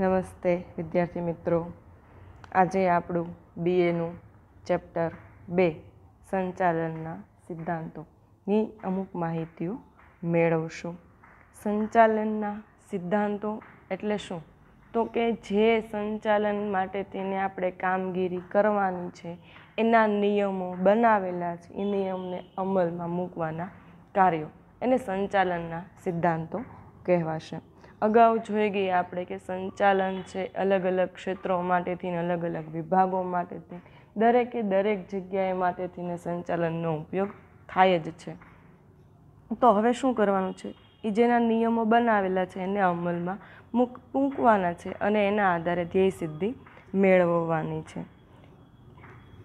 નમસ્તે, વિદ્યાર્થી મિત્રો. આજે આપણું બીએનું ચેપ્ટર બે, સંચાલનના સિદ્ધાંતોની અમુક માહિતીઓ મેળવશું. સંચાલનના સિદ્ધાંતો એટલે શું? તો કે જે સંચાલન માટે તેને આપણે કામગીરી કરવાની છે, એના નિયમો બનાવેલા છે, એ નિયમને અમલમાં મૂકવાના કાર્યો. એને સંચાલનના સિદ્ધાંતો કહેવાશે. અગાઉ જોઈ ગયા આપણે કે સંચાલન છે અલગ અલગ ક્ષેત્રો માટેથી ને અલગ અલગ વિભાગો માટેથી. દરેકે દરેક જગ્યાએ માટેથી ને સંચાલનનો ઉપયોગ થાય જ છે. તો હવે શું કરવાનું છે? એ જેના નિયમો બનાવેલા છે એને અમલમાં મૂક, મૂકવાના છે અને એના આધારે ધ્યેય સિદ્ધિ મેળવવાની છે.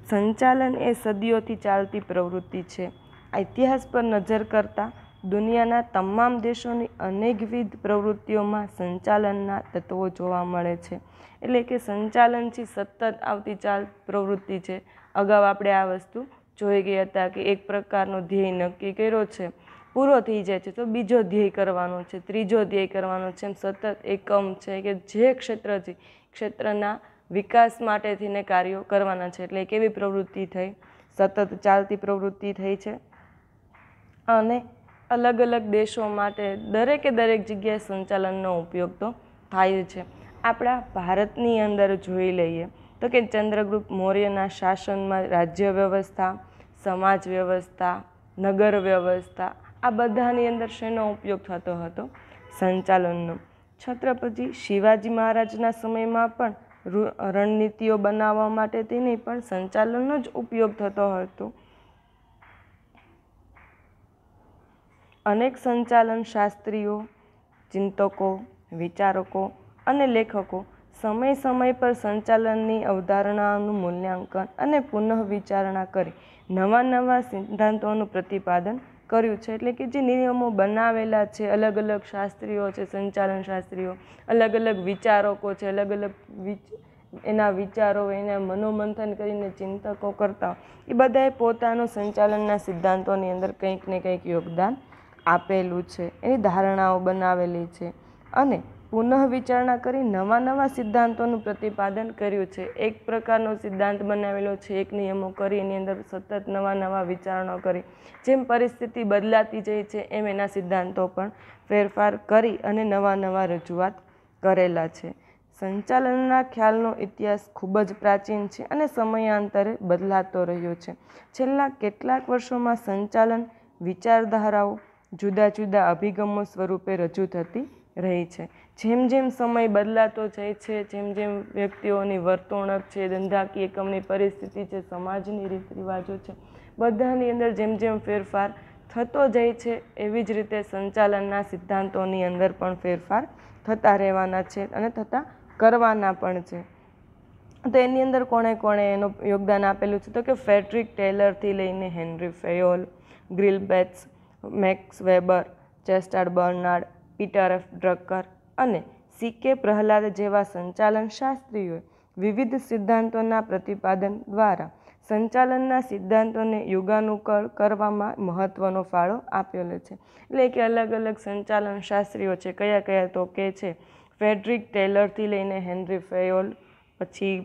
સંચાલન એ સદીઓથી ચાલતી પ્રવૃત્તિ છે. ઇતિહાસ પર નજર કરતાં દુનિયાના તમામ દેશોની અનેકવિધ પ્રવૃત્તિઓમાં સંચાલનના તત્વો જોવા મળે છે. એટલે કે સંચાલનથી સતત આવતી ચાલ પ્રવૃત્તિ છે. અગાઉ આપણે આ વસ્તુ જોઈ ગયા હતા કે એક પ્રકારનો ધ્યેય નક્કી કર્યો છે. પૂરો થઈ જાય છે તો બીજો ધ્યેય કરવાનો છે, ત્રીજો ધ્યેય કરવાનો છે. એમ સતત એકમ છે કે જે ક્ષેત્રથી ક્ષેત્રના વિકાસ માટેથીને કાર્યો કરવાના છે. એટલે કેવી પ્રવૃત્તિ થઈ? સતત ચાલતી પ્રવૃત્તિ થઈ છે. અને અલગ અલગ દેશો માટે દરેકે દરેક જગ્યાએ સંચાલનનો ઉપયોગ તો થાય છે. આપણા ભારતની અંદર જોઈ લઈએ તો કે ચંદ્રગુપ્ત મૌર્યના શાસનમાં રાજ્ય વ્યવસ્થા, સમાજ વ્યવસ્થા, નગર વ્યવસ્થા આ બધાની અંદર શેનો ઉપયોગ થતો હતો? સંચાલનનો. છત્રપતિ શિવાજી મહારાજના સમયમાં પણ રણનીતિઓ બનાવવા માટે તેની પણ સંચાલનનો જ ઉપયોગ થતો હતો. અનેક સંચાલન શાસ્ત્રીઓ, ચિંતકો, વિચારકો અને લેખકો સમય સમય પર સંચાલનની અવધારણાઓનું મૂલ્યાંકન અને પુનઃ વિચારણા કરી નવા નવા સિદ્ધાંતોનું પ્રતિપાદન કર્યું છે. એટલે કે જે નિયમો બનાવેલા છે, અલગ અલગ શાસ્ત્રીઓ છે, સંચાલન શાસ્ત્રીઓ, અલગ અલગ વિચારકો છે, અલગ અલગ એના વિચારો, એના મનોમંથન કરીને ચિંતકો કરતા એ બધાએ પોતાનું સંચાલનના સિદ્ધાંતોની અંદર કંઈક ને કંઈક યોગદાન આપેલું છે. એની ધારણાઓ બનાવેલી છે અને પુનઃ વિચારણા કરી નવા નવા સિદ્ધાંતોનું પ્રતિપાદન કર્યું છે. એક પ્રકારનો સિદ્ધાંત બનાવેલો છે. એક નિયમો કરી, એની અંદર સતત નવા નવા વિચારણો કરી. જેમ પરિસ્થિતિ બદલાતી જાય છે, એમ એના સિદ્ધાંતો પણ ફેરફાર કરી અને નવા નવા રજૂઆત કરેલા છે. સંચાલનના ખ્યાલનો ઇતિહાસ ખૂબ જ પ્રાચીન છે અને સમયાંતરે બદલાતો રહ્યો છે. છેલ્લા કેટલાક વર્ષોમાં સંચાલન વિચારધારાઓ જુદા જુદા અભિગમો સ્વરૂપે રજૂ થતી રહી છે. જેમ જેમ સમય બદલાતો જાય છે, જેમ જેમ વ્યક્તિઓની વર્તણૂક છે, ધંધાકીય એકમની પરિસ્થિતિ છે, સમાજની રીત રિવાજો છે, બધાની અંદર જેમ જેમ ફેરફાર થતો જાય છે, એવી જ રીતે સંચાલનના સિદ્ધાંતોની અંદર પણ ફેરફાર થતા રહેવાના છે અને થતા કરવાના પણ છે. તો એની અંદર કોણે કોણે એનું યોગદાન આપેલું છે? તો કે ફેડરિક ટેલરથી લઈને Henri Fayol Gilbreths Max Weber Chester Barnard Peter F Drucker અને સી કે પ્રહલાદ જેવા સંચાલન શાસ્ત્રીઓએ વિવિધ સિદ્ધાંતોના પ્રતિપાદન દ્વારા સંચાલનના સિદ્ધાંતોને યુગાનુકળ કરવામાં મહત્ત્વનો ફાળો આપેલો છે. એટલે કે અલગ અલગ સંચાલન શાસ્ત્રીઓ છે, કયા કયા તો કે છે, ફેડરિક ટેલરથી લઈને હેનરી ફેયોલ, પછી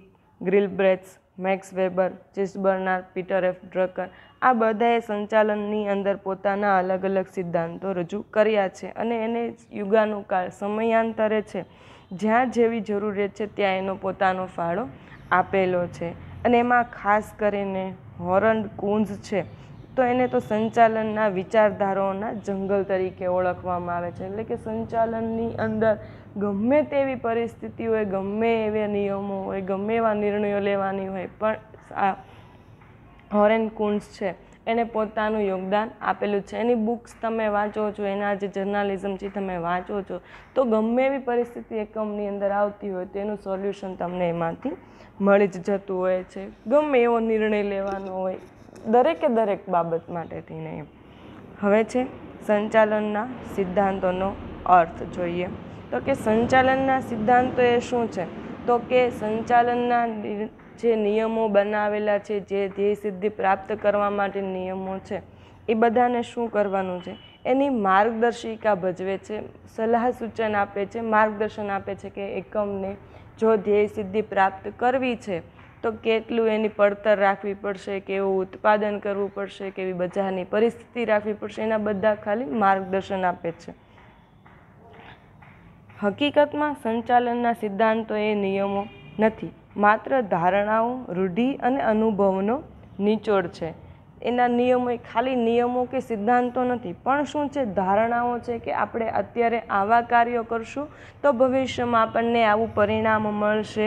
Gilbreths Max Weber Chester Barnard Peter F Drucker, આ બધાએ સંચાલનની અંદર પોતાના અલગ અલગ સિદ્ધાંતો રજૂ કર્યા છે અને એને યુગાનુકાળ સમયાંતરે છે. જ્યાં જેવી જરૂરિયાત છે ત્યાં એનો પોતાનો ફાળો આપેલો છે અને એમાં ખાસ કરીને હોરન કુંઝ છે. તો એને તો સંચાલનના વિચારધારાઓના જંગલ તરીકે ઓળખવામાં આવે છે. એટલે કે સંચાલનની અંદર ગમે તેવી પરિસ્થિતિ હોય, ગમે એવા નિયમો હોય, ગમે એવા નિર્ણયો લેવાની હોય, પણ આ હોરેન કુન્સ છે, એને પોતાનું યોગદાન આપેલું છે. એની બુક્સ તમે વાંચો છો, એના જે જર્નાલિઝમ છે તમે વાંચો છો, તો ગમે એવી પરિસ્થિતિ એકમની અંદર આવતી હોય, તેનું સોલ્યુશન તમને એમાંથી મળી જ જતું હોય છે. ગમે એવો નિર્ણય લેવાનો હોય દરેકે દરેક બાબત માટેથી નહીં હવે છે, સંચાલનના સિદ્ધાંતોનો અર્થ જોઈએ. તો કે સંચાલનના સિદ્ધાંતો એ શું છે? તો કે સંચાલનના જે નિયમો બનાવેલા છે, જે ધ્યેય સિદ્ધિ પ્રાપ્ત કરવા માટે નિયમો છે, એ બધાને શું કરવાનું છે? એની માર્ગદર્શિકા ભજવે છે, સલાહ સૂચન આપે છે, માર્ગદર્શન આપે છે કે એકમને જો ધ્યેય સિદ્ધિ પ્રાપ્ત કરવી છે તો કેટલું એની પડતર રાખવી પડશે, કેવું ઉત્પાદન કરવું પડશે, કેવી બજારની પરિસ્થિતિ રાખવી પડશે, એના બધા ખાલી માર્ગદર્શન આપે છે. હકીકતમાં સંચાલનના સિદ્ધાંતો એ નિયમો નથી, માત્ર ધારણાઓ, રૂઢિ અને અનુભવનો નિચોડ છે. એના નિયમો ખાલી નિયમો કે સિદ્ધાંતો નથી, પણ શું છે? ધારણાઓ છે કે આપણે અત્યારે આવા કાર્યો કરશું તો ભવિષ્યમાં આપણને આવું પરિણામ મળશે.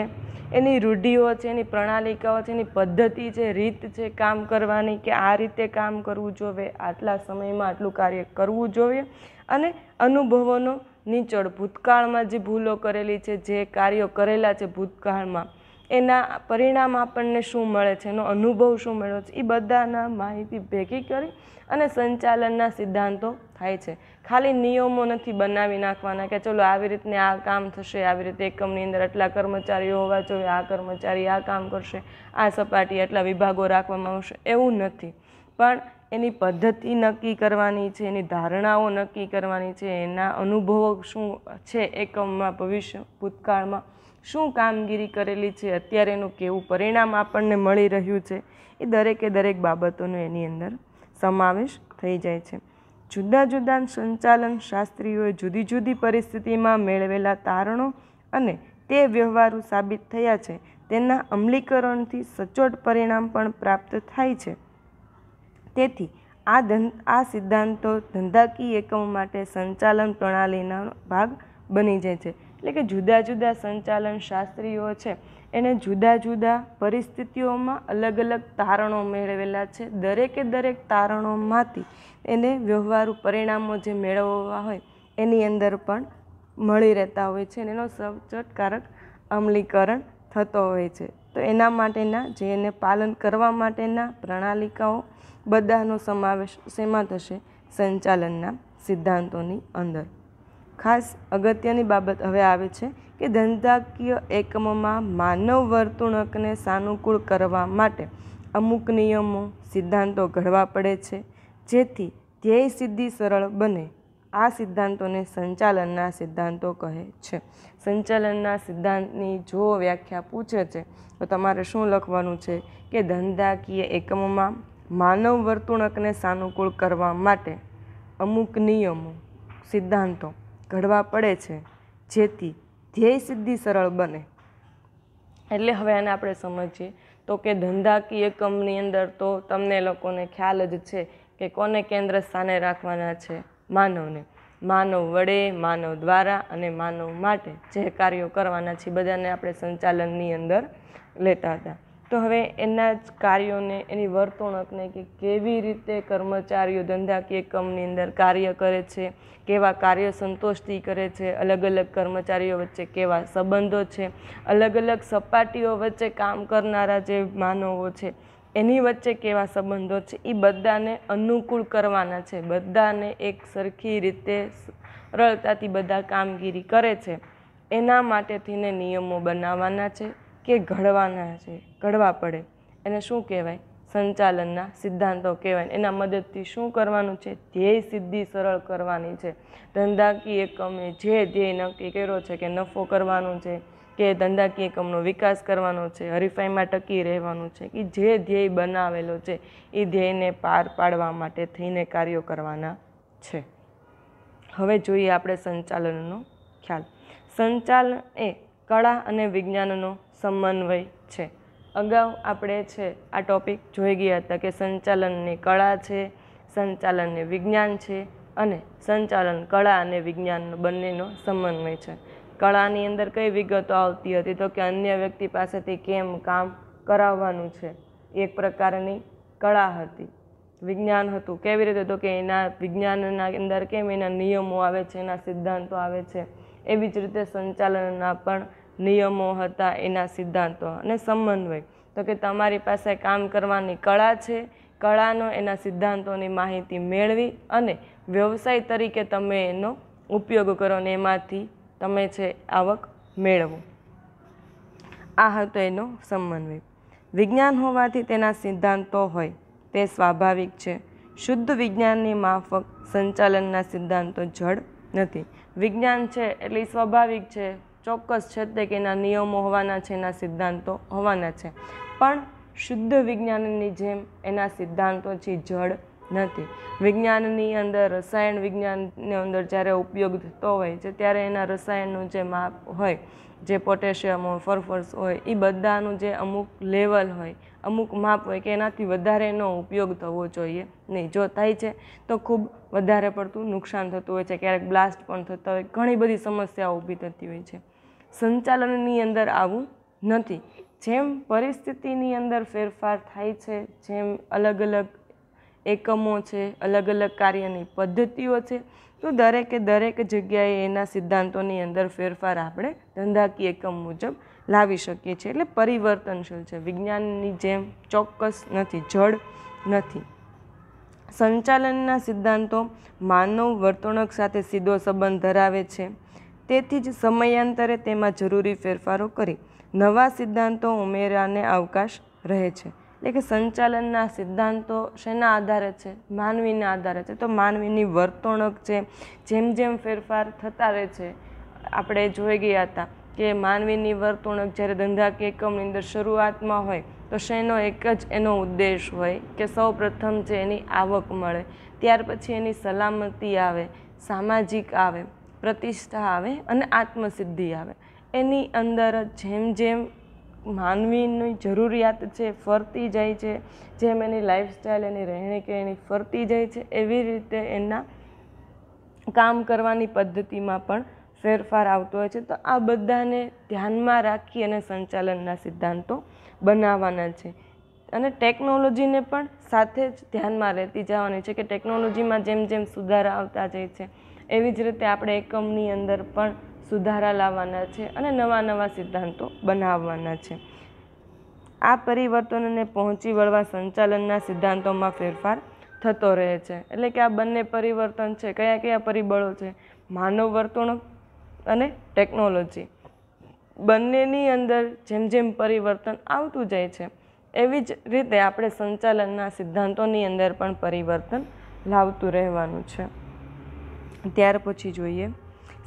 એની રૂઢિઓ છે, એની પ્રણાલિકાઓ છે, એની પદ્ધતિ છે, રીત છે કામ કરવાની કે આ રીતે કામ કરવું જોઈએ આટલા સમયમાં આટલું કાર્ય કરવું જોઈએ અને અનુભવોનો નીચોડ ભૂતકાળમાં જે ભૂલો કરેલી છે, જે કાર્યો કરેલા છે ભૂતકાળમાં એના પરિણામ આપણને શું મળે છે, એનો અનુભવ શું મળ્યો છે એ બધાના માહિતી ભેગી કરી અને સંચાલનના સિદ્ધાંતો થાય છે. ખાલી નિયમો નથી બનાવી નાખવાના કે ચલો આવી રીતને આ કામ થશે, આવી રીતે એકમની અંદર આટલા કર્મચારીઓ હોવા જોઈએ, આ કર્મચારી આ કામ કરશે, આ સપાટી આટલા વિભાગો રાખવામાં આવશે, એવું નથી. પણ એની પદ્ધતિ નક્કી કરવાની છે, એની ધારણાઓ નક્કી કરવાની છે, એના અનુભવો શું છે એકમમાં, ભવિષ્ય, ભૂતકાળમાં શું કામગીરી કરેલી છે, અત્યારે એનું કેવું પરિણામ આપણને મળી રહ્યું છે, એ દરેકે દરેક બાબતોનો એની અંદર સમાવેશ થઈ જાય છે. જુદા જુદા સંચાલન શાસ્ત્રીઓએ જુદી જુદી પરિસ્થિતિમાં મેળવેલા તારણો અને તે વ્યવહારુ સાબિત થયા છે, તેના અમલીકરણથી સચોટ પરિણામ પણ પ્રાપ્ત થાય છે. તેથી આ ધન, આ સિદ્ધાંતો ધંધાકીય એકમો માટે સંચાલન પ્રણાલીના ભાગ બની જાય છે. એટલે કે જુદા જુદા સંચાલન શાસ્ત્રીઓ છે. એને જુદા જુદા પરિસ્થિતિઓમાં અલગ અલગ તારણો મેળવેલા છે. દરેકે દરેક તારણોમાંથી એને વ્યવહારુ પરિણામો જે મેળવવા હોય એની અંદર પણ મળી રહેતા હોય છે અને એનો સચોટકારક અમલીકરણ થતો હોય છે. તો એના માટેના જે એને પાલન કરવા માટેના પ્રણાલિકાઓ બધાનો સમાવેશ, શેમાં થશે? સંચાલનના સિદ્ધાંતોની અંદર. ખાસ અગત્યની બાબત હવે આવે છે કે ધંધાકીય એકમોમાં માનવ વર્તણૂકને સાનુકૂળ કરવા માટે અમુક નિયમો, સિદ્ધાંતો ઘડવા પડે છે. જેથી ધ્યેય સિદ્ધિ સરળ બને. આ સિદ્ધાંતોને સંચાલનના સિદ્ધાંતો કહે છે. સંચાલનના સિદ્ધાંતની જો વ્યાખ્યા પૂછે છે, તો તમારે શું લખવાનું છે કે ધંધાકીય એકમોમાં માનવ વર્તણૂકને સાનુકૂળ કરવા માટે અમુક નિયમો, સિદ્ધાંતો ઘડવા પડે છે, જેથી ધ્યેય સિદ્ધિ સરળ બને. એટલે હવે આને આપણે સમજીએ. તો કે ધંધાકીય એકમની અંદર તો તમને લોકોને ખ્યાલ જ છે કે કોને કેન્દ્ર સ્થાને રાખવાના છે? માનવને. માનવ વડે, માનવ દ્વારા અને માનવ માટે જે કાર્યો કરવાના છે બધાને આપણે સંચાલનની અંદર લેતા હતા. તો હવે એના જ કાર્યોને, એની વર્તણૂકને કે કેવી રીતે કર્મચારીઓ ધંધાકીય એકમની અંદર કાર્ય કરે છે, કેવા કાર્ય સંતોષથી કરે છે અલગ અલગ કર્મચારીઓ વચ્ચે કેવા સંબંધો છે અલગ અલગ સપાટીઓ વચ્ચે કામ કરનારા જે માનવો છે, એની વચ્ચે કેવા સંબંધો છે એ બધાને અનુકૂળ કરવાના છે, બધાને એક સરખી રીતે સરળતાથી બધા કામગીરી કરે છે. એના માટેથીને નિયમો બનાવવાના છે કે ઘડવાના છે. ઘડવા પડે. એને શું કહેવાય? સંચાલનના સિદ્ધાંતો કહેવાય. એના મદદથી શું કરવાનું છે? ધ્યેય સિદ્ધિ સરળ કરવાની છે. ધંધાકીય એકમે જે ધ્યેય નક્કી કર્યો છે કે નફો કરવાનો છે, કે ધંધાકીય એકમનો વિકાસ કરવાનો છે, હરીફાઈમાં ટકી રહેવાનું છે કે જે ધ્યેય બનાવેલો છે એ ધ્યેયને પાર પાડવા માટે થઈને કાર્યો કરવાના છે. હવે જોઈએ આપણે સંચાલનનો ખ્યાલ. સંચાલન એ કળા અને વિજ્ઞાનનો સમન્વય છે. અગાઉ આપણે છે, આ ટોપિક જોઈ ગયા હતા કે સંચાલનની કળા છે, સંચાલનની વિજ્ઞાન છે અને સંચાલન કળા અને વિજ્ઞાન બંનેનો સમન્વય છે. કળાની અંદર કઈ વિગતો આવતી હતી? તો કે અન્ય વ્યક્તિ પાસેથી કેમ કામ કરાવવાનું છે? એક પ્રકારની કળા હતી. વિજ્ઞાન હતું. કેવી રીતે? તો કે એના વિજ્ઞાનના અંદર કેમ એના નિયમો આવે છે, એના સિદ્ધાંતો આવે છે? એવી જ રીતે સંચાલનના પણ નિયમો હતા એના સિદ્ધાંતો અને સમન્વય. તો કે તમારી પાસે કામ કરવાની કળા છે, કળાનો એના સિદ્ધાંતોની માહિતી મેળવી અને વ્યવસાય તરીકે તમે એનો ઉપયોગ કરો ને એમાંથી તમે છે આવક મેળવો. આ હતો એનો સમન્વય. વિજ્ઞાન હોવાથી તેના સિદ્ધાંતો હોય તે સ્વાભાવિક છે. શુદ્ધ વિજ્ઞાનની માફક સંચાલનના સિદ્ધાંતો જડ નથી. વિજ્ઞાન છે એટલે સ્વાભાવિક છે ચોક્કસ છે તે કે એના નિયમો હોવાના છે, એના સિદ્ધાંતો હોવાના છે. પણ શુદ્ધ વિજ્ઞાનની જેમ એના સિદ્ધાંતો છે જડ નથી. વિજ્ઞાનની અંદર, રસાયણ વિજ્ઞાનની અંદર જ્યારે ઉપયોગ થતો હોય છે, ત્યારે એના રસાયણનું જે માપ હોય, જે પોટેશિયમ હોય ફરફર્સ હોય એ બધાનું જે અમુક લેવલ હોય, અમુક માપ હોય કે એનાથી વધારે એનો ઉપયોગ થવો જોઈએ નહીં. જો થાય છે, તો ખૂબ વધારે પડતું નુકસાન થતું હોય છે, ક્યારેક બ્લાસ્ટ પણ થતા હોય, ઘણી બધી સમસ્યાઓ ઊભી થતી હોય છે. સંચાલનની અંદર આવું નથી. જેમ પરિસ્થિતિની અંદર ફેરફાર થાય છે, જેમ અલગ અલગ એકમો છે, અલગ અલગ કાર્યની પદ્ધતિઓ છે, તો દરેકે દરેક જગ્યાએ એના સિદ્ધાંતોની અંદર ફેરફાર આપણે ધંધાકીય એકમ મુજબ લાવી શકીએ છીએ. એટલે પરિવર્તનશીલ છે. વિજ્ઞાનની જેમ ચોક્કસ નથી, જડ નથી. સંચાલનના સિદ્ધાંતો માનવ વર્તણૂક સાથે સીધો સંબંધ ધરાવે છે. તેથી જ સમયાંતરે તેમાં જરૂરી ફેરફારો કરી નવા સિદ્ધાંતો ઉમેરાને અવકાશ રહે છે. એટલે કે સંચાલનના સિદ્ધાંતો શેના આધારે છે? માનવીના આધારે છે. તો માનવીની વર્તણૂક છે. જેમ જેમ ફેરફાર થતા રહે છે. આપણે જોઈ ગયા હતા કે માનવીની વર્તણૂક જ્યારે ધંધાકીય એકમની અંદર શરૂઆતમાં હોય તો શેનો એક જ એનો ઉદ્દેશ હોય કે સૌ પ્રથમ છે એની આવક મળે, ત્યાર પછી એની સલામતી આવે, સામાજિક આવે પ્રતિષ્ઠા આવે અને આત્મસિદ્ધિ આવે. એની અંદર જેમ જેમ માનવીની જરૂરિયાત છે ફરતી જાય છે, જેમ એની લાઈફસ્ટાઈલ એની રહેણી કહેણી ફરતી જાય છે, એવી રીતે એના કામ કરવાની પદ્ધતિમાં પણ ફેરફાર આવતો હોય છે. તો આ બધાને ધ્યાનમાં રાખી અને સંચાલનના સિદ્ધાંતો બનાવવાના છે. અને ટેકનોલોજીને પણ સાથે જ ધ્યાનમાં રહેતી જવાની છે કે ટેકનોલોજીમાં જેમ જેમ સુધારા આવતા જાય છે એવી જ રીતે આપણે એકમની અંદર પણ સુધારા લાવવાના છે અને નવા નવા સિદ્ધાંતો બનાવવાના છે. આ પરિવર્તનોને પહોંચી વળવા સંચાલનના સિદ્ધાંતોમાં ફેરફાર થતો રહે છે. એટલે કે આ બંને પરિવર્તન છે, કયા કયા પરિબળો છે? માનવ વર્તણૂક અને ટેકનોલોજી. બંનેની અંદર જેમ જેમ પરિવર્તન આવતું જાય છે, એવી જ રીતે આપણે સંચાલનના સિદ્ધાંતોની અંદર પણ પરિવર્તન લાવતું રહેવાનું છે. ત્યાર પછી જોઈએ.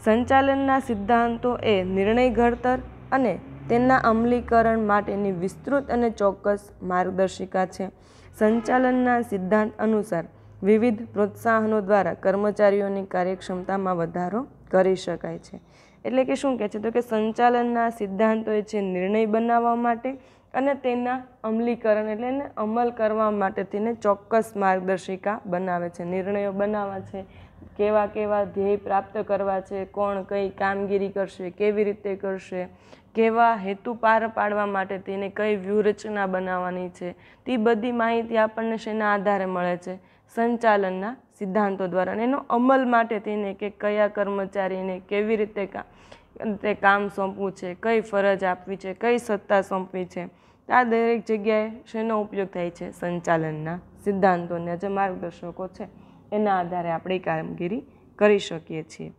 સંચાલનના સિદ્ધાંતો એ નિર્ણય ઘડતર અને તેના અમલીકરણ માટેની વિસ્તૃત અને ચોક્કસ માર્ગદર્શિકા છે. સંચાલનના સિદ્ધાંત અનુસાર વિવિધ પ્રોત્સાહનો દ્વારા કર્મચારીઓની કાર્યક્ષમતામાં વધારો કરી શકાય છે. એટલે કે શું કહે છે? તો કે સંચાલનના સિદ્ધાંતો એ છે નિર્ણય બનાવવા માટે અને તેના અમલીકરણ એટલે એને અમલ કરવા માટે તેને ચોક્કસ માર્ગદર્શિકા બનાવે છે, નિર્ણયો બનાવવા છે. કેવા કેવા ધ્યેય પ્રાપ્ત કરવા છે, કોણ કઈ કામગીરી કરશે, કેવી રીતે કરશે, કેવા હેતુ પાર પાડવા માટે તેને કઈ વ્યૂહરચના બનાવવાની છે, તે બધી માહિતી આપણને શેના આધારે મળે છે? સંચાલનના સિદ્ધાંતો દ્વારા. અને એનો અમલ માટે તેને કે કયા કર્મચારીને કેવી રીતે તે કામ સોંપવું છે, કઈ ફરજ આપવી છે, કઈ સત્તા સોંપવી છે? આ દરેક જગ્યાએ શેનો ઉપયોગ થાય છે? સંચાલનના સિદ્ધાંતોને. જે માર્ગદર્શકો છે. એના આધારે આપણી કામગીરી કરી શકીએ છીએ.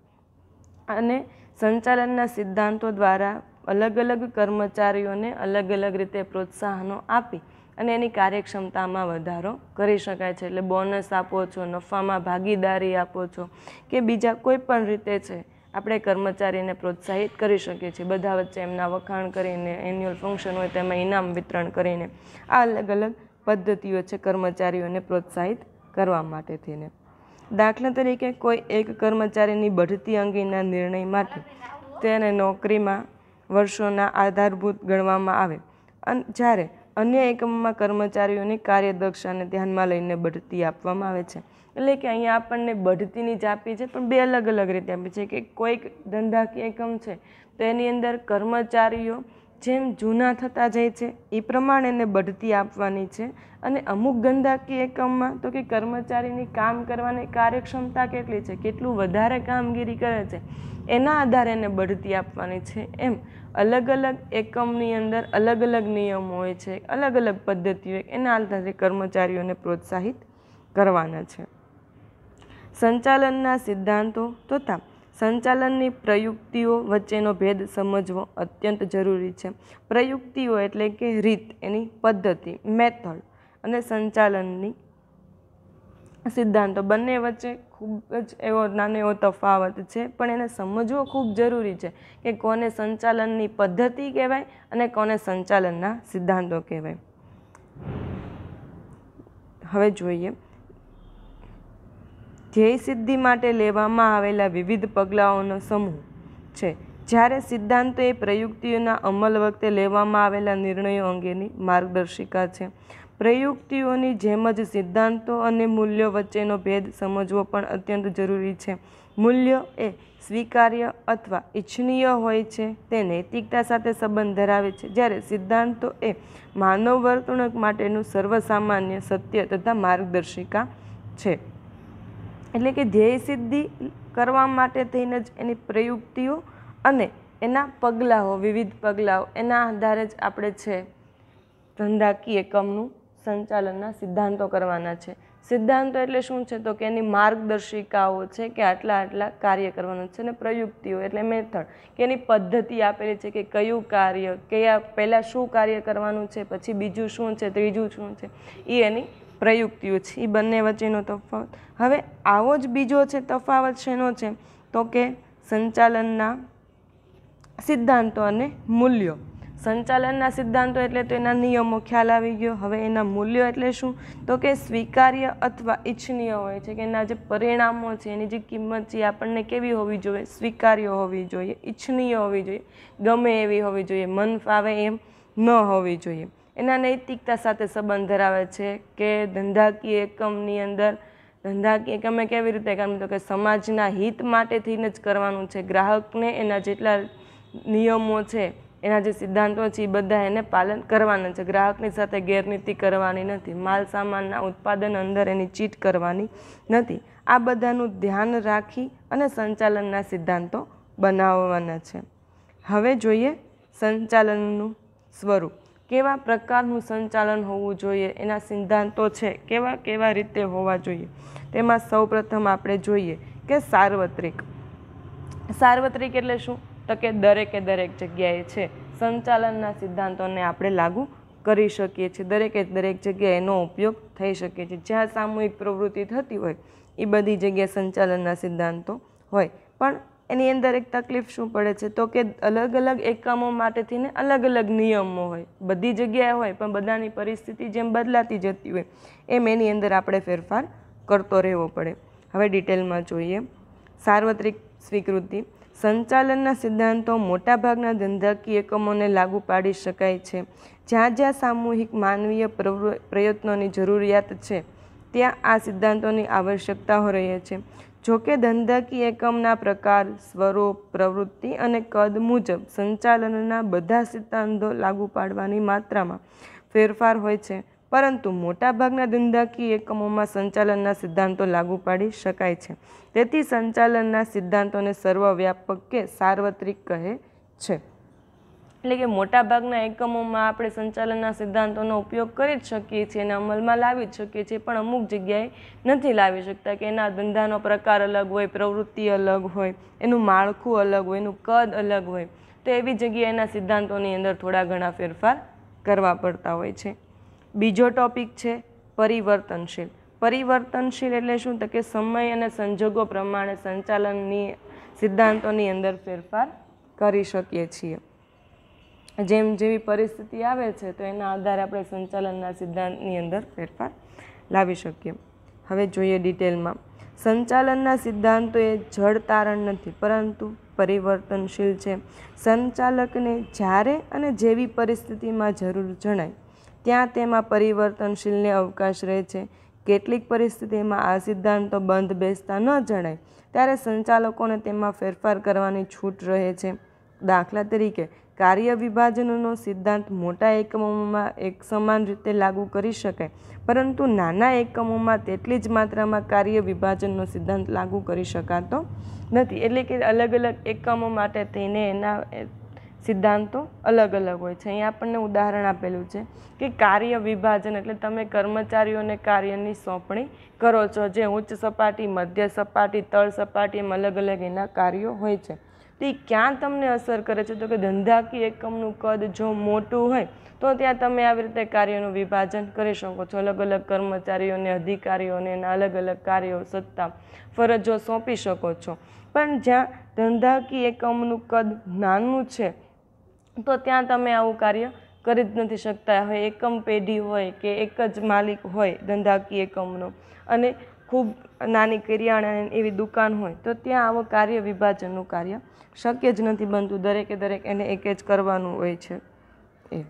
અને સંચાલનના સિદ્ધાંતો દ્વારા અલગ અલગ કર્મચારીઓને અલગ અલગ રીતે પ્રોત્સાહનો આપી અને એની કાર્યક્ષમતામાં વધારો કરી શકાય છે. એટલે બોનસ આપો છો, નફામાં ભાગીદારી આપો છો કે બીજા કોઈ પણ રીતે છે, આપણે કર્મચારીને પ્રોત્સાહિત કરી શકીએ છીએ. બધા વચ્ચે એમના વખાણ કરીને એન્યુઅલ ફંક્શન હોય તેમાં ઇનામ વિતરણ કરીને આ અલગ અલગ પદ્ધતિઓ છે કર્મચારીઓને પ્રોત્સાહિત કરવા માટે થઈને. દાખલા તરીકે કોઈ એક કર્મચારીની બઢતી અંગેના નિર્ણય માટે તેને નોકરીમાં વર્ષોના આધારભૂત ગણવામાં આવે. અને, જ્યારે અન્ય એકમમાં કર્મચારીઓની કાર્યદક્ષતાને ધ્યાનમાં લઈને બઢતી આપવામાં આવે છે. એટલે કે અહીંયા આપણને બઢતીની જ આપી છે, પણ બે અલગ અલગ રીતે આપી છે. કે કોઈક ધંધાકીય એકમ છે તેની અંદર કર્મચારીઓ જેમ જૂના થતા જાય છે, એ પ્રમાણે એને બઢતી આપવાની છે. અને અમુક ધંધાકીય એકમમાં, તો કે કર્મચારીની કામ કરવાની કાર્યક્ષમતા કેટલી છે, કેટલું વધારે કામગીરી કરે છે, એના આધારે એને બઢતી આપવાની છે. એમ અલગ અલગ એકમની અંદર અલગ અલગ નિયમો હોય છે, અલગ અલગ પદ્ધતિઓ એના આધારે કર્મચારીઓને પ્રોત્સાહિત કરવાના છે. સંચાલનના સિદ્ધાંતો તથા સંચાલનની પ્રયુક્તિઓ વચ્ચેનો ભેદ સમજવો અત્યંત જરૂરી છે. પ્રયુક્તિઓ એટલે કે રીત, એની પદ્ધતિ, મેથડ અને સંચાલનની સિદ્ધાંતો. બંને વચ્ચે ખૂબ જ એવો નાનો એવો તફાવત છે, પણ એને સમજવો ખૂબ જરૂરી છે કે કોને સંચાલનની પદ્ધતિ કહેવાય અને કોને સંચાલનના સિદ્ધાંતો કહેવાય. હવે જોઈએ. ધ્યેય સિદ્ધિ માટે લેવામાં આવેલા વિવિધ પગલાઓનો સમૂહ છે. જ્યારે સિદ્ધાંતો એ પ્રયુક્તિઓના અમલ વખતે લેવામાં આવેલા નિર્ણયો અંગેની માર્ગદર્શિકા છે. પ્રયુક્તિઓની જેમ જ સિદ્ધાંતો અને મૂલ્યો વચ્ચેનો ભેદ સમજવો પણ અત્યંત જરૂરી છે. મૂલ્ય એ સ્વીકાર્ય અથવા ઇચ્છનીય હોય છે તે નૈતિકતા સાથે સંબંધ ધરાવે છે. જ્યારે સિદ્ધાંતો એ માનવ વર્તણૂક માટેનું સર્વસામાન્ય સત્ય તથા માર્ગદર્શિકા છે. એટલે કે ધ્યેય સિદ્ધિ કરવા માટે થઈને જ એની પ્રયુક્તિઓ અને એના પગલાઓ, વિવિધ પગલાઓ એના આધારે જ આપણે છે ધંધાકીય એકમનું સંચાલનના સિદ્ધાંતો કરવાના છે. સિદ્ધાંતો એટલે શું છે? તો કે એની માર્ગદર્શિકાઓ છે કે આટલા આટલા કાર્ય કરવાનું છે અને પ્રયુક્તિઓ એટલે મેથડ. કે એની પદ્ધતિ આપેલી છે કે કયું કાર્ય, કયા પહેલાં શું કાર્ય કરવાનું છે, પછી બીજું શું છે, ત્રીજું શું છે? એ એની પ્રયુક્તિઓ છે એ બંને વચ્ચેનો તફાવત. હવે આવો જ બીજો છે તફાવત શેનો છે? તો કે સંચાલનના સિદ્ધાંતો અને મૂલ્યો. સંચાલનના સિદ્ધાંતો એટલે તો એના નિયમો, ખ્યાલ આવી ગયો. હવે એના મૂલ્યો એટલે શું? તો કે સ્વીકાર્ય અથવા ઇચ્છનીય હોય છે, કે એના જે પરિણામો છે, એની જે કિંમત છે, એ આપણને કેવી હોવી જોઈએ? સ્વીકાર્ય હોવી જોઈએ ઇચ્છનીય હોવી જોઈએ. ગમે એવી હોવી જોઈએ, મન ફાવે એમ ન હોવી જોઈએ. એના નૈતિકતા સાથે સંબંધ ધરાવે છે કે ધંધાકીય એકમની અંદર, ધંધાકીય એકમે કેવી રીતે કરવું તો કે સમાજના હિત માટે થઈને જ કરવાનું છે. ગ્રાહકને એના જેટલા નિયમો છે, એના જે સિદ્ધાંતો છે એ બધા એને પાલન કરવાના છે. ગ્રાહકની સાથે ગેરનીતિ કરવાની નથી. માલ સામાનના ઉત્પાદન અંદર એની ચીટ કરવાની નથી. આ બધાનું ધ્યાન રાખી અને સંચાલનના સિદ્ધાંતો બનાવવાના છે. હવે જોઈએ સંચાલનનું સ્વરૂપ. કેવા પ્રકારનું સંચાલન હોવું જોઈએ એના સિદ્ધાંતો છે, કેવા કેવા રીતે હોવા જોઈએ. તેમાં સૌપ્રથમ આપણે જોઈએ કે સાર્વત્રિક. સાર્વત્રિક એટલે શું? તો કે દરેકે દરેક જગ્યાએ છે, સંચાલનના સિદ્ધાંતોને આપણે લાગુ કરી શકીએ છીએ. દરેકે દરેક જગ્યાએ એનો ઉપયોગ થઈ શકે છે. જ્યાં સામૂહિક પ્રવૃત્તિ થતી હોય એ બધી જગ્યાએ સંચાલનના સિદ્ધાંતો હોય. પણ એની અંદર એક તકલીફ શું પડે છે? તો કે અલગ અલગ એકમો માટે થઈને અલગ અલગ નિયમો હોય. બધી જગ્યાએ હોય, પણ બધાની પરિસ્થિતિ જેમ બદલાતી જતી હોય, એમ એની અંદર આપણે ફેરફાર કરતો રહેવો પડે. હવે ડિટેલમાં જોઈએ. સાર્વત્રિક સ્વીકૃતિ. સંચાલનના સિદ્ધાંતો મોટાભાગના ધંધાકીય એકમોને લાગુ પાડી શકાય છે. જ્યાં જ્યાં સામૂહિક માનવીય પ્રયત્નોની જરૂરિયાત છે, ત્યાં આ સિદ્ધાંતોની આવશ્યકતાઓ રહે છે. જોકે ધંધાકીય એકમના પ્રકાર, સ્વરૂપ, પ્રવૃત્તિ અને કદ મુજબ સંચાલનના બધા સિદ્ધાંતો લાગુ પાડવાની માત્રામાં ફેરફાર હોય છે. પરંતુ મોટાભાગના ધંધાકીય એકમોમાં સંચાલનના સિદ્ધાંતો લાગુ પાડી શકાય છે. તેથી સંચાલનના સિદ્ધાંતોને સર્વવ્યાપક કે સાર્વત્રિક કહે છે. એટલે કે મોટાભાગના એકમોમાં આપણે સંચાલનના સિદ્ધાંતોનો ઉપયોગ કરી જ શકીએ છીએ અને અમલમાં લાવી જ શકીએ છીએ, પણ અમુક જગ્યાએ નથી લાવી શકતા કે એના ધંધાનો પ્રકાર અલગ હોય, પ્રવૃત્તિ અલગ હોય, એનું માળખું અલગ હોય, એનું કદ અલગ હોય, તો એવી જગ્યાએ એના સિદ્ધાંતોની અંદર થોડા ઘણા ફેરફાર કરવા પડતા હોય છે. બીજો ટોપિક છે પરિવર્તનશીલ. પરિવર્તનશીલ એટલે શું? તો કે સમય અને સંજોગો પ્રમાણે સંચાલનની સિદ્ધાંતોની અંદર ફેરફાર કરી શકીએ છીએ. જેમ જેવી પરિસ્થિતિ આવે છે, તો એના આધારે આપણે સંચાલનના સિદ્ધાંતની અંદર ફેરફાર લાવી શકીએ. હવે જોઈએ ડિટેલમાં. સંચાલનના સિદ્ધાંતો એ જળ તારણ નથી, પરંતુ પરિવર્તનશીલ છે. સંચાલકને જ્યારે અને જેવી પરિસ્થિતિમાં જરૂર જણાય, ત્યાં તેમાં પરિવર્તનશીલને અવકાશ રહે છે. કેટલીક પરિસ્થિતિમાં આ સિદ્ધાંતો બંધ બેસતા ન જણાય, ત્યારે સંચાલકોને તેમાં ફેરફાર કરવાની છૂટ રહે છે. દાખલા તરીકે કાર્ય વિભાજનનો સિદ્ધાંત મોટા એકમોમાં એક સમાન રીતે લાગુ કરી શકાય. પરંતુ નાના એકમોમાં તેટલી જ માત્રામાં કાર્ય વિભાજનનો સિદ્ધાંત લાગુ કરી શકાતો નથી. એટલે કે અલગ અલગ એકમો માટે થઈને એના સિદ્ધાંતો અલગ અલગ હોય છે. અહીંયા આપણને ઉદાહરણ આપેલું છે કે કાર્ય વિભાજન એટલે તમે કર્મચારીઓને કાર્યની સોંપણી કરો છો જે ઉચ્ચ સપાટી, મધ્ય સપાટી, તળ સપાટી એમ અલગ અલગ એના કાર્યો હોય છે. તે ક્યાં તમને અસર કરે છે? તો કે ધંધાકીય એકમનું કદ જો મોટું હોય, તો ત્યાં તમે આવી રીતે કાર્યોનું વિભાજન કરી શકો છો. અલગ અલગ કર્મચારીઓને અધિકારીઓને અલગ અલગ કાર્યો સત્તા, ફરજો સોંપી શકો છો. પણ જ્યાં ધંધાકીય એકમનું કદ નાનું છે, તો ત્યાં તમે આવું કાર્ય કરી જ નથી શકતા. હવે એકમ પેઢી હોય કે એક જ માલિક હોય ધંધાકીય એકમનો, અને ખૂબ નાની કરિયાણા એવી દુકાન હોય, તો ત્યાં આવું કાર્ય વિભાજનનું કાર્ય શક્ય જ નથી બનતું. દરેકે દરેક એને એક જ કરવાનું હોય છે. એ.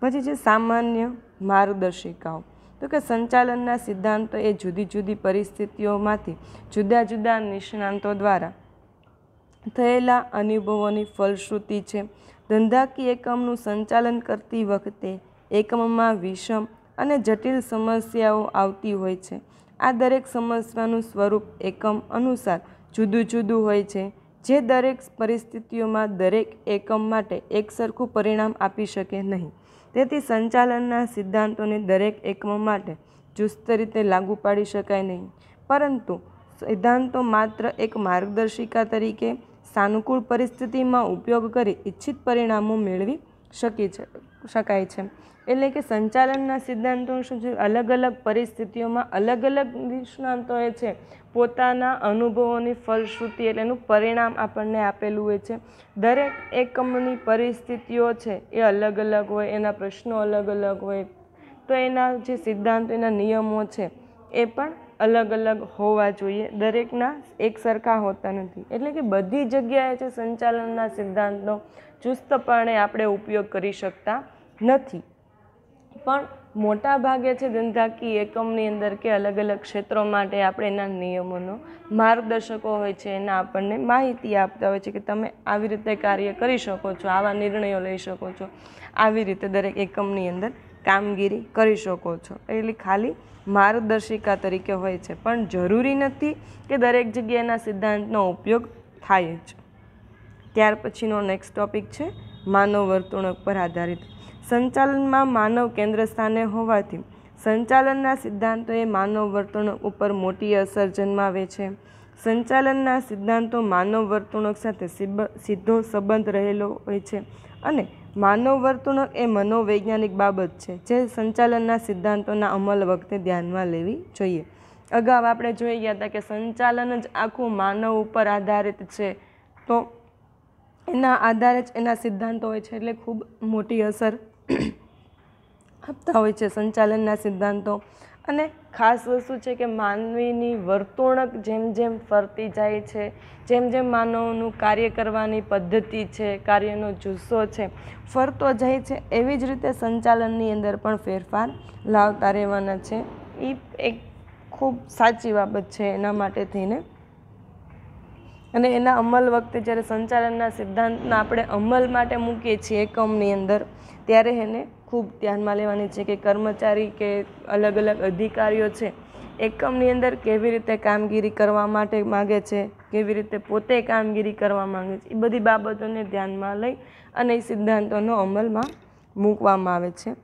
પછી છે સામાન્ય માર્ગદર્શિકાઓ. તો કે સંચાલનના સિદ્ધાંતો એ જુદી જુદી પરિસ્થિતિઓમાંથી જુદા જુદા નિષ્ણાંતો દ્વારા થયેલા અનુભવોની ફલશ્રુતિ છે. ધંધાકીય એકમનું સંચાલન કરતી વખતે એકમમાં વિષમ અને જટિલ સમસ્યાઓ આવતી હોય છે. આ દરેક સમસ્યાનું સ્વરૂપ એકમ અનુસાર જુદું જુદું હોય છે, જે દરેક પરિસ્થિતિઓમાં દરેક એકમ માટે એકસરખું પરિણામ આપી શકે નહીં. તેથી સંચાલનના સિદ્ધાંતોને દરેક એકમ માટે ચુસ્ત રીતે લાગુ પાડી શકાય નહીં. પરંતુ સિદ્ધાંતો માત્ર એક માર્ગદર્શિકા તરીકે સાનુકૂળ પરિસ્થિતિમાં ઉપયોગ કરી ઇચ્છિત પરિણામો મેળવી શકી છે. શકાય છે. એટલે કે સંચાલનના સિદ્ધાંતો શું છે? અલગ અલગ પરિસ્થિતિઓમાં અલગ અલગ નિષ્ણાંતોએ છે. પોતાના અનુભવોની ફલશ્રુતિ એટલે એનું પરિણામ આપણને આપેલું હોય છે. દરેક એકમની પરિસ્થિતિઓ છે એ અલગ અલગ હોય, એના પ્રશ્નો અલગ અલગ હોય, તો એના જે સિદ્ધાંતો, એના નિયમો છે એ પણ અલગ અલગ હોવા જોઈએ. દરેકના એક સરખા હોતા નથી. એટલે કે બધી જગ્યાએ છે સંચાલનના સિદ્ધાંતનો ચુસ્તપણે આપણે ઉપયોગ કરી શકતા નથી. પણ મોટા ભાગે છે ધંધાકીય એકમની અંદર કે અલગ અલગ ક્ષેત્રો માટે આપણે એના નિયમોનો માર્ગદર્શકો હોય છે, એના આપણને માહિતી આપતા હોય છે કે તમે આવી રીતે કાર્ય કરી શકો છો, આવા નિર્ણયો લઈ શકો છો. આવી રીતે દરેક એકમની અંદર કામગીરી કરી શકો છો. એટલે ખાલી માર્ગદર્શિકા તરીકે હોય છે. પણ જરૂરી નથી કે દરેક જગ્યાએના સિદ્ધાંતનો ઉપયોગ થાય જ. ત્યાર પછીનો નેક્સ્ટ ટોપિક છે, માનવ વર્તણૂક પર આધારિત. સંચાલનમાં માનવ કેન્દ્ર સ્થાને હોવાથી સંચાલનના સિદ્ધાંતોએ માનવ વર્તણૂક ઉપર મોટી અસર જન્માવે છે. સંચાલનના સિદ્ધાંતો માનવ વર્તણૂક સાથે સીધો સંબંધ રહેલો હોય છે અને માનવ વર્તણૂક એ મનોવૈજ્ઞાનિક બાબત છે જે સંચાલનના સિદ્ધાંતોના અમલ વખતે ધ્યાનમાં લેવી જોઈએ. અગાઉ આપણે જોઈ ગયા હતા કે સંચાલન જ આખું માનવ ઉપર આધારિત છે. તો એના આધારે જ એના સિદ્ધાંતો હોય છે એટલે ખૂબ મોટી અસર આપતા હોય છે સંચાલનના સિદ્ધાંતો. અને ખાસ વસ્તુ છે કે માનવીની વર્તણૂક જેમ જેમ ફરતી જાય છે, જેમ જેમ માનવનું કાર્ય કરવાની પદ્ધતિ છે, કાર્યનો જુસ્સો છે, ફરતો જાય છે, એવી જ રીતે સંચાલનની અંદર પણ ફેરફાર લાવતા રહેવાના છે. એ એક ખૂબ સાચી બાબત છે એના માટે થઈને. અને એના અમલ વખતે જ્યારે સંચાલનના સિદ્ધાંતના આપણે અમલ માટે મૂકીએ છીએ એકમની અંદર, ત્યારે એને ખૂબ ધ્યાનમાં લેવાની છે કે કર્મચારી કે અલગ અલગ અધિકારીઓ છે, એકમની અંદર કેવી રીતે કામગીરી કરવા માટે માગે છે, કેવી રીતે પોતે કામગીરી કરવા માંગે છે, એ બધી બાબતોને ધ્યાનમાં લઈ અને એ સિદ્ધાંતોનો અમલમાં મૂકવામાં આવે છે.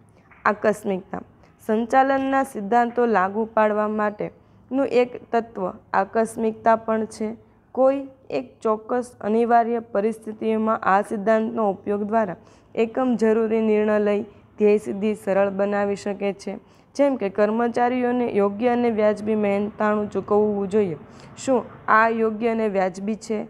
આકસ્મિકતા. સંચાલનના સિદ્ધાંતો લાગુ પાડવા માટેનું એક તત્વ આકસ્મિકતા પણ છે. કોઈ એક ચોક્કસ અનિવાર્ય પરિસ્થિતિઓમાં આ સિદ્ધાંતનો ઉપયોગ દ્વારા એકમ જરૂરી નિર્ણય લઈ ધ્યેય સિદ્ધિ સરળ બનાવી શકે છે. જેમ કે કર્મચારીઓને યોગ્ય અને વ્યાજબી મહેનતાણું ચૂકવવું જોઈએ. શું આ યોગ્ય અને વ્યાજબી છે?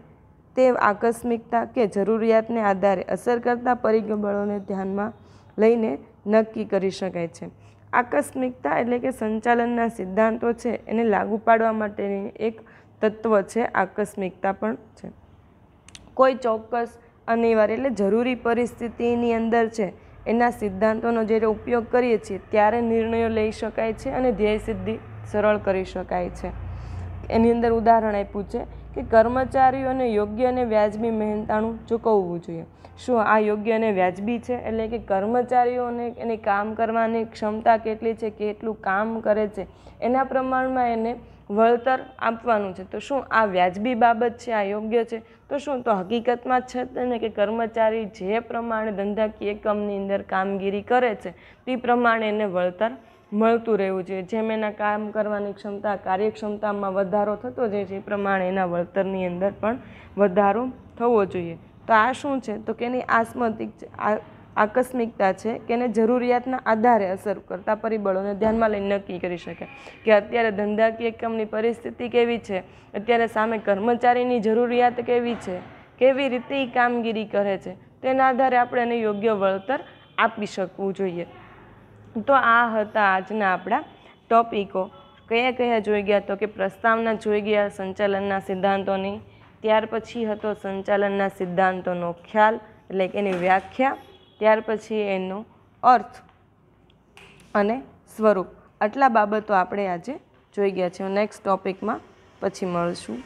તે આકસ્મિકતા કે જરૂરિયાતને આધારે અસર કરતા પરિબળોને ધ્યાનમાં લઈને નક્કી કરી શકાય છે. આકસ્મિકતા એટલે કે સંચાલનના સિદ્ધાંતો છે, એને લાગુ પાડવા માટેની એક તત્વ છે આકસ્મિકતા પણ છે. કોઈ ચોક્કસ અનિવાર્ય એટલે જરૂરી પરિસ્થિતિની અંદર છે એના સિદ્ધાંતોનો જ્યારે ઉપયોગ કરીએ છીએ, ત્યારે નિર્ણયો લઈ શકાય છે અને ધ્યેય સિદ્ધિ સરળ કરી શકાય છે. એની અંદર ઉદાહરણ આપ્યું છે કે કર્મચારીઓને યોગ્ય અને વ્યાજબી મહેનતાણું ચૂકવવું જોઈએ. શું આ યોગ્ય અને વ્યાજબી છે? એટલે કે કર્મચારીઓને એની કામ કરવાની ક્ષમતા કેટલી છે, કેટલું કામ કરે છે? એના પ્રમાણમાં એને વળતર આપવાનું છે. તો શું આ વ્યાજબી બાબત છે? આ યોગ્ય છે? તો શું? તો હકીકતમાં છે તેને કે કર્મચારી જે પ્રમાણે ધંધાકીય એકમની અંદર કામગીરી કરે છે, તે પ્રમાણે એને વળતર મળતું રહેવું જોઈએ. જેમ એના કામ કરવાની ક્ષમતા, કાર્યક્ષમતામાં વધારો થતો જાય છે, એ પ્રમાણે એના વળતરની અંદર પણ વધારો થવો જોઈએ. તો આ શું છે? તો કે એની આસ્મતિક આ- આકસ્મિકતા છે કે એને જરૂરિયાતના આધારે અસર કરતા પરિબળોને ધ્યાનમાં લઈને નક્કી કરી શકે. કે અત્યારે ધંધાકીય એકમની પરિસ્થિતિ કેવી છે? અત્યારે સામે કર્મચારીની જરૂરિયાત કેવી છે? કેવી રીતે એ કામગીરી કરે છે? તેના આધારે આપણે એને યોગ્ય વળતર આપી શકવું જોઈએ. તો આ હતા આજના આપણા ટોપિકો. કયા કયા જોઈ ગયા તો કે પ્રસ્તાવના જોઈ ગયા સંચાલનના સિદ્ધાંતોની. ત્યાર પછી હતો સંચાલનના સિદ્ધાંતોનો ખ્યાલ, એટલે કે એની વ્યાખ્યા. ત્યાર પછી એનો અર્થ અને સ્વરૂપ. આટલા બાબતો આપણે આજે જોઈ ગયા છે નેક્સ્ટ ટોપિકમાં પછી મળશું.